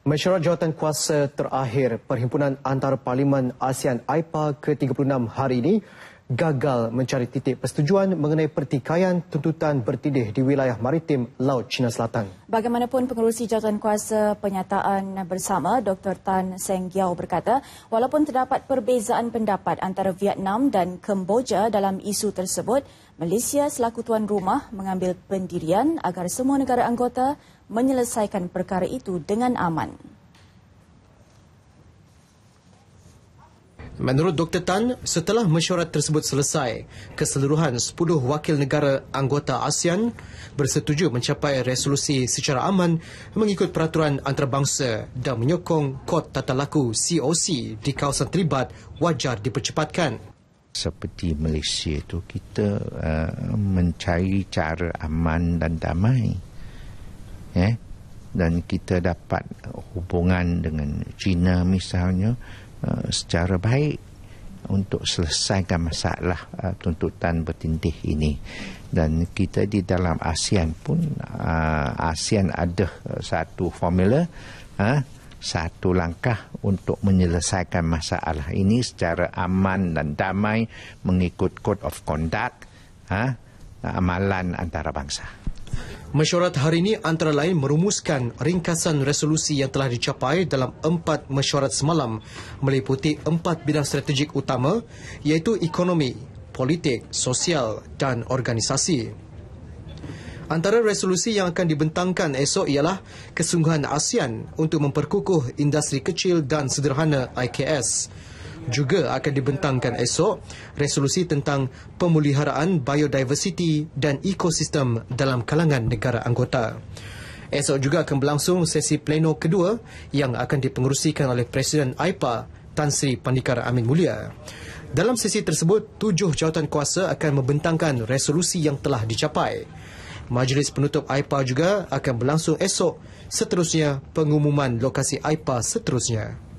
Mesyuarat jawatan kuasa terakhir Perhimpunan Antara Parlimen ASEAN AIPA ke-36 hari ini gagal mencari titik persetujuan mengenai pertikaian tuntutan bertindih di wilayah maritim Laut Cina Selatan. Bagaimanapun pengurusi jawatan kuasa penyataan bersama Dr. Tan Seng Giau berkata, walaupun terdapat perbezaan pendapat antara Vietnam dan Kemboja dalam isu tersebut, Malaysia selaku tuan rumah mengambil pendirian agar semua negara anggota menyelesaikan perkara itu dengan aman. Menurut Dr. Tan, setelah mesyuarat tersebut selesai, keseluruhan 10 wakil negara anggota ASEAN bersetuju mencapai resolusi secara aman mengikut peraturan antarabangsa dan menyokong Kod Tata Laku COC di kawasan terlibat wajar dipercepatkan. Seperti Malaysia itu kita uh, mencari cara aman dan damai. Eh? Dan kita dapat hubungan dengan China misalnya Uh, secara baik untuk selesaikan masalah uh, tuntutan bertindih ini dan kita di dalam ASEAN pun uh, ASEAN ada uh, satu formula uh, satu langkah untuk menyelesaikan masalah ini secara aman dan damai mengikut code of conduct uh, amalan antarabangsa. Mesyuarat hari ini antara lain merumuskan ringkasan resolusi yang telah dicapai dalam empat mesyuarat semalam meliputi empat bidang strategik utama iaitu ekonomi, politik, sosial dan organisasi. Antara resolusi yang akan dibentangkan esok ialah kesungguhan ASEAN untuk memperkukuh industri kecil dan sederhana IKS juga akan dibentangkan esok resolusi tentang pemuliharaan biodiversiti dan ekosistem dalam kalangan negara anggota. Esok juga akan berlangsung sesi pleno kedua yang akan dipengerusikan oleh Presiden AIPA Tan Sri Pandikar Amin Mulia. Dalam sesi tersebut, tujuh jawatan kuasa akan membentangkan resolusi yang telah dicapai. Majlis penutup AIPA juga akan berlangsung esok seterusnya pengumuman lokasi AIPA seterusnya.